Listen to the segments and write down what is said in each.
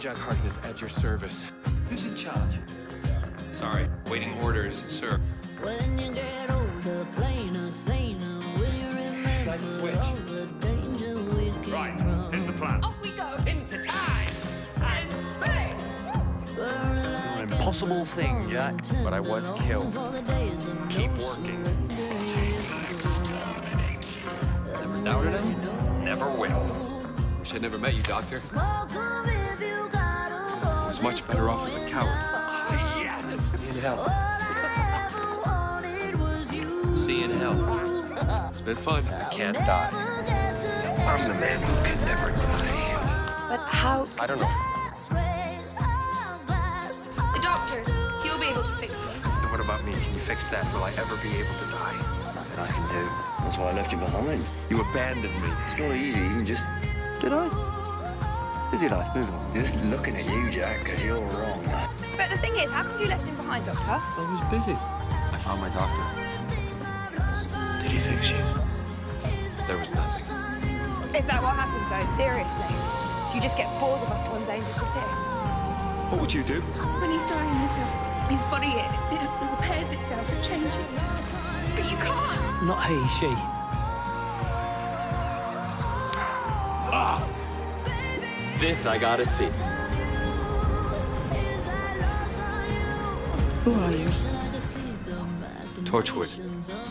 Jack Harkness at your service. Who's in charge? Sorry, waiting orders, sir. When you get older, plainer, saner, will you remember Nice switch. all the danger we came Right, from? here's the plan. Off we go into time and space. Burning like An impossible thing, Jack, but I was killed. for the days of Keep no working. Never doubted him, never will. Wish I'd never met you, Doctor. Was much better off as a coward. Yes! In hell. I ever wanted was you. See you in hell. It's been fun. I can't die. I'm the man who can never die. But how? I don't know. raise our glass. The doctor, he'll be able to fix me. What about me? Can you fix that? Will I ever be able to die? Nothing I can do. That's why I left you behind. You abandoned me. It's not easy, even just. Did I? Busy life, moving on. Just looking at you, Jack, because you're wrong. But the thing is, how come you left him behind, Doctor? I was busy. I found my doctor. Did he fix you? There was nothing. Is that what happens, though? Seriously? You just get bored of us one day and disappear? What would you do? When he's dying, his, his body, it, it repairs itself, it changes. But you can't. Not he, she. Ah. This I gotta see. Who are you? Torchwood.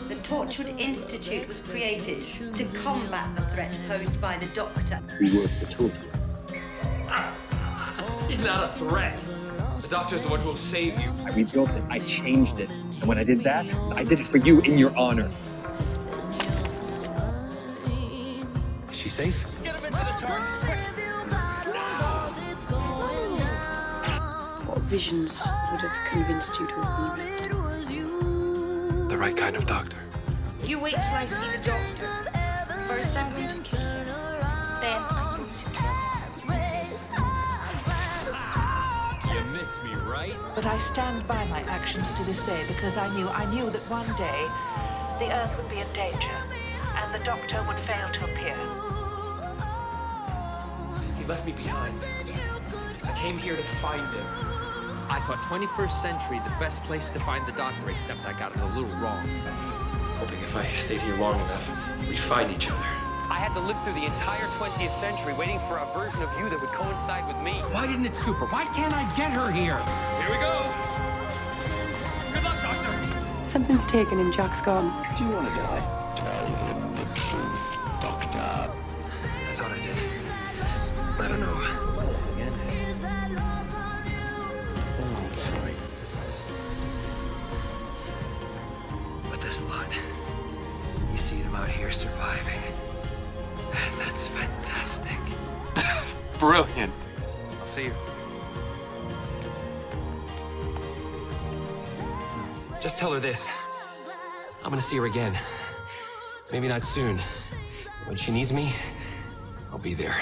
The Torchwood Institute was created to combat the threat posed by the Doctor. We work for Torchwood. He's not a threat. The doctor's the one who will save you. I rebuilt it, I changed it. And when I did that, I did it for you in your honor. Is she safe? What visions would have convinced you to have The right kind of doctor. You wait till I see the doctor. First, I'm going to kiss him. Then I'm going to kill him. You miss me, right? But I stand by my actions to this day because I knew I knew that one day the Earth would be in danger and the Doctor would fail to appear. He left me behind. I came here to find him. I thought 21st century the best place to find the doctor, except I got it a little wrong. Hoping if I stayed here long enough, we'd find each other. I had to live through the entire 20th century waiting for a version of you that would coincide with me. Why didn't it scoop her? Why can't I get her here? Here we go. Good luck, Doctor. Something's taken him, Jack's gone. Do you want to die? Tell them the truth, you see them out here surviving. That's fantastic. Brilliant. I'll see you. Just tell her this. I'm gonna see her again. Maybe not soon. When she needs me, I'll be there.